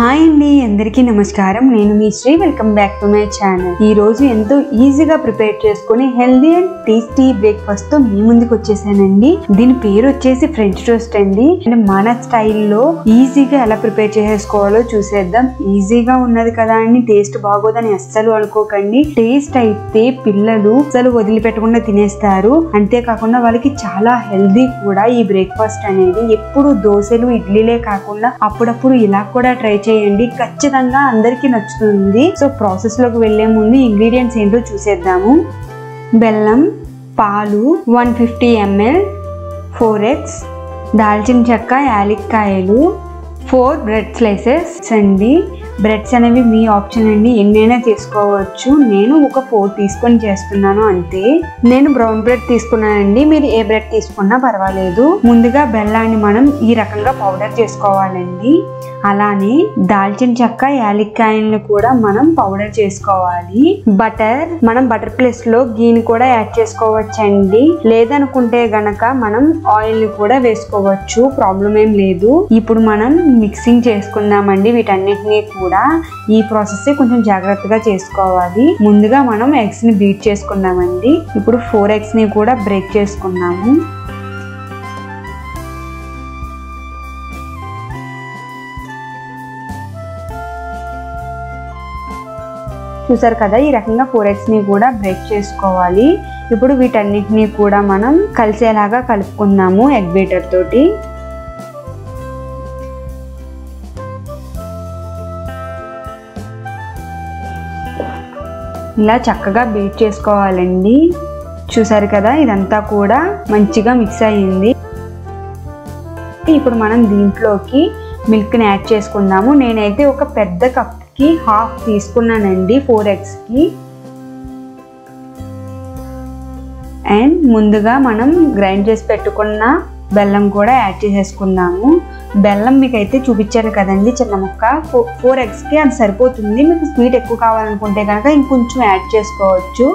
Hi అండి అందరికీ నమస్కారం. నేను మీ Sri welcome back to my channel. ఈ రోజు ఎంతో ఈజీగా ప్రిపేర్ చేసుకుని హెల్దీ అండ్ టేస్టీ బ్రేక్ఫాస్ట్తో మీ ముందుకు వచ్చేసానండి. దీని పేరు వచ్చేసి ఫ్రెంచ్ టోస్ట్ అండి. అండ్ మన స్టైల్లో ఈజీగా ఎలా ప్రిపేర్ చేసుకోవాలో చూసేద్దాం. ఈజీగా ఉన్నది కదా అని టేస్ట్ బాగోదని అస్సలు అనుకోకండి. టేస్ట్ అయితే పిల్లలు అసలు వదిలిపెట్టకుండా తినేస్తారు. అంతేకాకుండా వాళ్ళకి చాలా హెల్దీ కూడా ఈ బ్రేక్ఫాస్ట్ అనేది ఎప్పుడు దోశలు ఇడ్లీలే కాకుండా అప్పుడప్పుడు ఇలా కూడా ట్రై చేయండి. ఖచ్చితంగా అందరికీ నచ్చుతుంది. సో ప్రాసెస్లోకి వెళ్ళే వెళ్ళే ముందు ఇంగ్రీడియంట్స్ ఏంటో చూసేద్దాము. బెల్లం పాలు one fifty ML four eggs దాల్చిన చెక్క యాలక్కాయలు ఫోర్ బ్రెడ్ స్లైసెస్ అండి. బ్రెడ్స్ అనేవి మీ ఆప్షన్ అండి ఎన్నైనా తీసుకోవచ్చు. నేను ఒక ఫోర్ తీసుకొని చేస్తున్నాను అంతే. నేను బ్రౌన్ బ్రెడ్ తీసుకున్నానండి. మీరు ఏ బ్రెడ్ తీసుకున్నా పర్వాలేదు. ముందుగా బెల్లాన్ని మనం ఈ రకంగా పౌడర్ చేసుకోవాలండి. అలానే దాల్చిన చెక్క యాలిక్కాయలను కూడా మనం పౌడర్ చేసుకోవాలి. బటర్ మనం బటర్ ప్లేస్లో గీని కూడా యాడ్ చేసుకోవచ్చండి. లేదనుకుంటే గనక మనం ఆయిల్ని కూడా వేసుకోవచ్చు. ప్రాబ్లం ఏం లేదు. ఇప్పుడు మనం మిక్సింగ్ చేసుకుందామండి వీటన్నిటిని కూడా. ఈ ప్రాసెస్ కొంచెం జాగ్రత్తగా చేసుకోవాలి. ముందుగా మనం ఎగ్స్ని బీట్ చేసుకున్నామండి ఇప్పుడు ఫోర్ ఎగ్స్ని కూడా బ్రేక్ చేసుకున్నాము చూసారు కదా ఈ రకంగా ఫోర్ ఎగ్స్ని కూడా బ్రేక్ చేసుకోవాలి. ఇప్పుడు వీటన్నిటిని కూడా మనం కలిసేలాగా కలుపుకుందాము ఎగ్ బీటర్ తోటి. ఇలా చక్కగా బీట్ చేసుకోవాలండి. చూసారు కదా ఇదంతా కూడా మంచిగా మిక్స్ అయ్యింది. ఇప్పుడు మనం దీంట్లోకి మిల్క్ని యాడ్ చేసుకుందాము. నేనైతే ఒక పెద్ద కప్కి హాఫ్ తీసుకున్నానండి ఫోర్ ఎగ్స్కి అండ్ ముందుగా మనం గ్రైండ్ చేసి పెట్టుకున్న బెల్లం కూడా యాడ్ చేసేసుకుందాము. బెల్లం మీకు అయితే చూపించాను కదండి చిన్న ముక్క. ఫోర్ ఎగ్స్కి అది సరిపోతుంది. మీకు స్వీట్ ఎక్కువ కావాలనుకుంటే కనుక ఇంకొంచెం యాడ్ చేసుకోవచ్చు.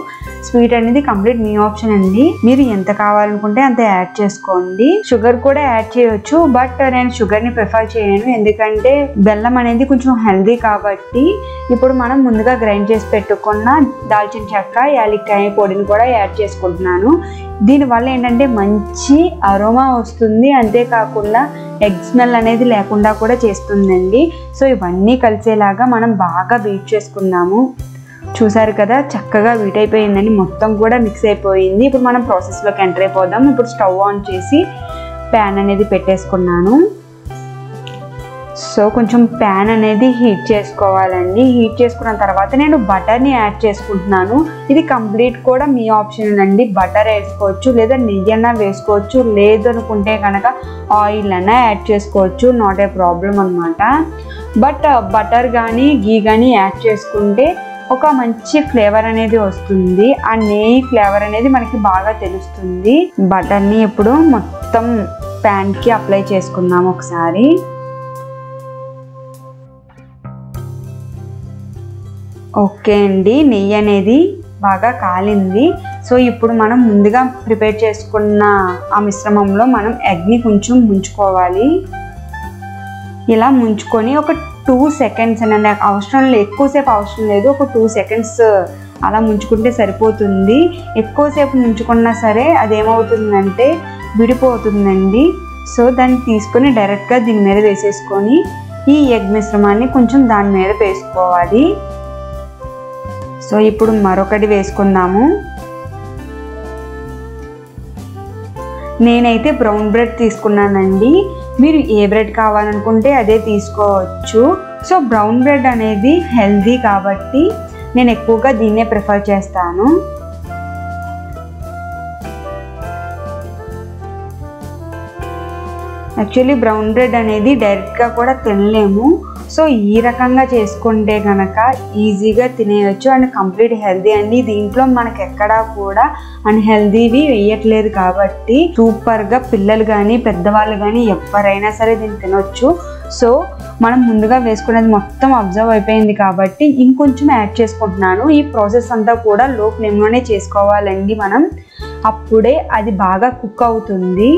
స్వీట్ అనేది కంప్లీట్ మీ ఆప్షన్ అండి. మీరు ఎంత కావాలనుకుంటే అంత యాడ్ చేసుకోండి. షుగర్ కూడా యాడ్ చేయొచ్చు బట్ నేను షుగర్ని ప్రిఫర్ చేయను. ఎందుకంటే బెల్లం అనేది కొంచెం హెల్దీ కాబట్టి ఇప్పుడు మనం ముందుగా గ్రైండ్ చేసి పెట్టుకున్న దాల్చిన చెక్క యాలక్కాయ పొడిని కూడా యాడ్ చేసుకుంటున్నాను. దీనివల్ల ఏంటంటే మంచి అరోమా వస్తుంది. అంతేకాకుండా ఎగ్ స్మెల్ అనేది లేకుండా కూడా చేస్తుందండి. సో ఇవన్నీ కలిసేలాగా మనం బాగా బీట్ చేసుకుందాము. చూసారు కదా చక్కగా వీట్ అయిపోయిందని మొత్తం కూడా మిక్స్ అయిపోయింది. ఇప్పుడు మనం ప్రాసెస్లోకి ఎంటర్ అయిపోదాం. ఇప్పుడు స్టవ్ ఆన్ చేసి ప్యాన్ అనేది పెట్టేసుకున్నాను. సో కొంచెం ప్యాన్ అనేది హీట్ చేసుకోవాలండి. హీట్ చేసుకున్న తర్వాత నేను బటర్ని యాడ్ చేసుకుంటున్నాను. ఇది కంప్లీట్ కూడా మీ ఆప్షన్ అండి బటర్ వేసుకోవచ్చు లేదా నెయ్యి అన్నా వేసుకోవచ్చు. లేదు అనుకుంటే కనుక ఆయిల్ అన్నా యాడ్ చేసుకోవచ్చు. నాట్ ఏ ప్రాబ్లం అనమాట బట్ బటర్ కానీ గీ కానీ యాడ్ చేసుకుంటే ఒక మంచి ఫ్లేవర్ అనేది వస్తుంది. ఆ నెయ్యి ఫ్లేవర్ అనేది మనకి బాగా తెలుస్తుంది. బటర్ని ఇప్పుడు మొత్తం ప్యాన్కి అప్లై చేసుకుందాం ఒకసారి. ఓకే అండి. నెయ్యి అనేది బాగా కాలింది. సో ఇప్పుడు మనం ముందుగా ప్రిపేర్ చేసుకున్న ఆ మిశ్రమంలో మనం ఎగ్ని కొంచెం ముంచుకోవాలి. ఇలా ముంచుకొని ఒక టూ సెకండ్స్ అండి అవసరం లేదు ఎక్కువసేపు అవసరం లేదు. ఒక టూ సెకండ్స్ uh, అలా ముంచుకుంటే సరిపోతుంది. ఎక్కువసేపు ముంచుకున్నా సరే అదేమవుతుందంటే విడిపోతుందండి. సో దాన్ని తీసుకొని డైరెక్ట్గా దీని మీద వేసేసుకొని ఈ ఎగ్ మిశ్రమాన్ని కొంచెం దాని మీద వేసుకోవాలి. సో ఇప్పుడు మరొకటి వేసుకుందాము. నేనైతే బ్రౌన్ బ్రెడ్ తీసుకున్నానండి. మీరు ఏ బ్రెడ్ కావాలనుకుంటే అదే తీసుకోవచ్చు. సో బ్రౌన్ బ్రెడ్ అనేది హెల్దీ కాబట్టి నేను ఎక్కువగా దీన్నే ప్రిఫర్ చేస్తాను. యాక్చువల్లీ బ్రౌన్ బ్రెడ్ అనేది డైరెక్ట్గా కూడా తినలేము. సో ఈ రకంగా చేసుకుంటే కనుక ఈజీగా తినేయచ్చు అండ్ కంప్లీట్ హెల్దీ అండి దీంట్లో మనకి ఎక్కడా కూడా అన్హెల్దీవి వేయట్లేదు కాబట్టి సూపర్గా పిల్లలు కానీ పెద్దవాళ్ళు కానీ ఎవరైనా సరే దీన్ని తినొచ్చు. సో మనం ముందుగా వేసుకునేది మొత్తం అబ్జర్వ్ అయిపోయింది కాబట్టి ఇంకొంచెం యాడ్ చేసుకుంటున్నాను. ఈ ప్రాసెస్ అంతా కూడా లో ఫ్లేమ్లోనే చేసుకోవాలండి మనం. అప్పుడే అది బాగా కుక్ అవుతుంది.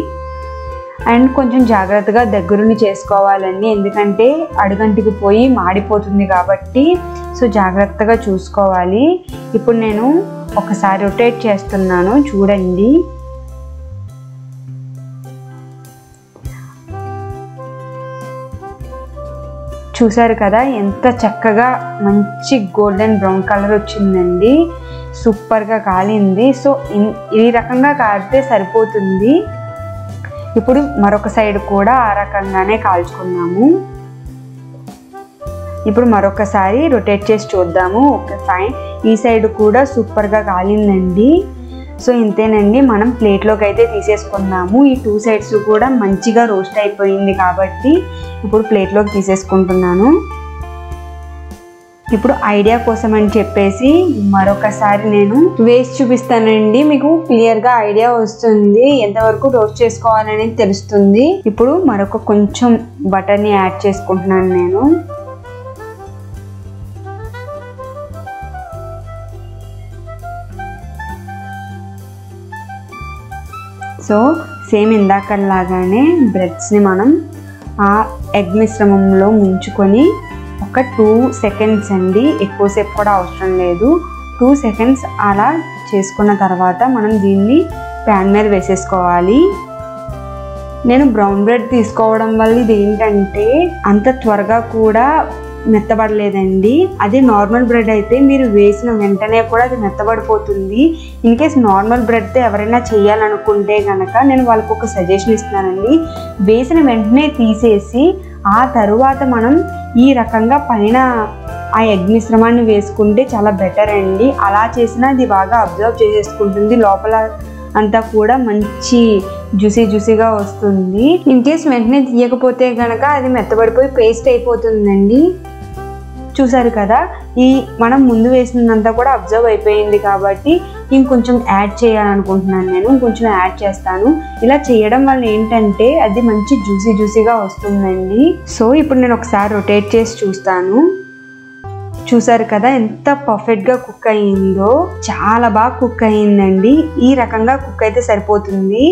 అండ్ కొంచెం జాగ్రత్తగా దగ్గరుండి చేసుకోవాలండి. ఎందుకంటే అడుగంటికి పోయి మాడిపోతుంది కాబట్టి సో జాగ్రత్తగా చూసుకోవాలి. ఇప్పుడు నేను ఒకసారి రొటేట్ చేస్తున్నాను చూడండి. చూసారు కదా ఎంత చక్కగా మంచి గోల్డెన్ బ్రౌన్ కలర్ వచ్చిందండి. సూపర్గా కాలింది. సో ఇన్- ఈ రకంగా కాలితే సరిపోతుంది. ఇప్పుడు మరొక సైడ్ కూడా ఆ రకంగానే కాల్చుకున్నాము ఇప్పుడు మరొకసారి రొటేట్ చేసి చూద్దాము. ఓకే ఫైన్ ఈ సైడ్ కూడా సూపర్గా కాలిందండి. సో ఇంతేనండి. మనం ప్లేట్లోకి అయితే తీసేసుకున్నాము ఈ టూ సైడ్స్ కూడా మంచిగా రోస్ట్ అయిపోయింది కాబట్టి ఇప్పుడు ప్లేట్లోకి తీసేసుకుంటున్నాను. ఇప్పుడు ఐడియా కోసం అని చెప్పేసి మరొకసారి నేను వేసి చూపిస్తానండి. మీకు క్లియర్గా ఐడియా వస్తుంది. ఎంతవరకు రోస్ట్ చేసుకోవాలనేది తెలుస్తుంది. ఇప్పుడు మరొక కొంచెం బటర్ని యాడ్ చేసుకుంటున్నాను నేను. సో సేమ్ ఇందాకలాగానే బ్రెడ్స్ని మనం ఆ ఎగ్ మిశ్రమంలో ముంచుకొని ఒక టూ సెకండ్స్ అండి ఎక్కువసేపు కూడా అవసరం లేదు. టూ సెకండ్స్ అలా చేసుకున్న తర్వాత మనం దీన్ని ప్యాన్ మీద వేసేసుకోవాలి. నేను బ్రౌన్ బ్రెడ్ తీసుకోవడం వల్ల ఇది ఏంటంటే అంత త్వరగా కూడా మెత్తబడలేదండి. అదే నార్మల్ బ్రెడ్ అయితే మీరు వేసిన వెంటనే కూడా అది మెత్తబడిపోతుంది. ఇన్ కేస్ నార్మల్ బ్రెడ్తో ఎవరైనా చేయాలనుకుంటే కనుక నేను వాళ్ళకు ఒక సజెషన్ ఇస్తున్నానండి. వేసిన వెంటనే తీసేసి ఆ తరువాత మనం ఈ రకంగా పైన ఆ ఎగ్ మిశ్రమాన్ని వేసుకుంటే చాలా బెటర్ అండి. అలా చేసినా అది బాగా అబ్జర్వ్ చేసేసుకుంటుంది. లోపల అంతా కూడా మంచి జ్యూసీ జ్యూసీగా వస్తుంది. ఇన్ కేస్ వెంటనే తీయకపోతే కనుక అది మెత్తబడిపోయి పేస్ట్ అయిపోతుందండి. చూసారు కదా ఈ మనం ముందు వేసినంతా కూడా అబ్జర్వ్ అయిపోయింది కాబట్టి ఇంకొంచెం యాడ్ చేయాలనుకుంటున్నాను నేను ఇంకొంచెం యాడ్ చేస్తాను. ఇలా చేయడం వల్ల ఏంటంటే అది మంచి జ్యూసీ జ్యూసీగా వస్తుందండి. సో ఇప్పుడు నేను ఒకసారి రొటేట్ చేసి చూస్తాను. చూసారు కదా ఎంత పర్ఫెక్ట్గా కుక్ అయ్యిందో చాలా బాగా కుక్ అయ్యిందండి ఈ రకంగా కుక్ అయితే సరిపోతుంది.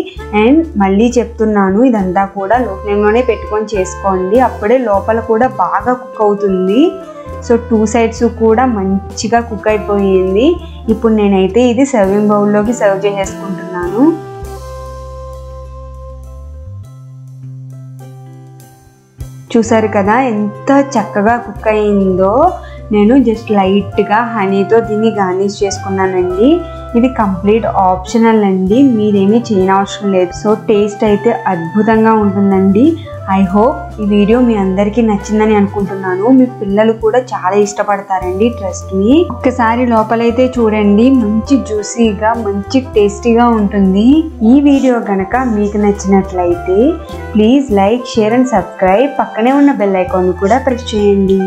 అండ్ మళ్ళీ చెప్తున్నాను ఇదంతా కూడా లో ఫ్లేమ్లోనే పెట్టుకొని చేసుకోండి. అప్పుడే లోపల కూడా బాగా కుక్ అవుతుంది. సో టూ సైడ్స్ కూడా మంచిగా కుక్ అయిపోయింది. ఇప్పుడు నేనైతే ఇది సర్వింగ్ బౌల్లోకి సర్వ్ చేసేసుకుంటున్నాను. చూసారు కదా ఎంత చక్కగా కుక్ అయిందో. నేను జస్ట్ లైట్గా హనీతో దీన్ని గార్నిష్ చేసుకున్నానండి. ఇది కంప్లీట్ ఆప్షనల్ అండి. మీరేమీ చేయనవసరం లేదు. సో టేస్ట్ అయితే అద్భుతంగా ఉంటుందండి. ఐ హోప్ ఈ వీడియో మీ అందరికీ నచ్చిందని అనుకుంటున్నాను. మీ పిల్లలు కూడా చాలా ఇష్టపడతారండి ట్రస్ట్ మీ. ఒక్కసారి లోపలైతే చూడండి మంచి జ్యూసీగా మంచి టేస్టీగా ఉంటుంది. ఈ వీడియో గనక మీకు నచ్చినట్లయితే please like share and subscribe. పక్కనే ఉన్న బెల్ ఐకాన్ కూడా ప్రెస్ చేయండి.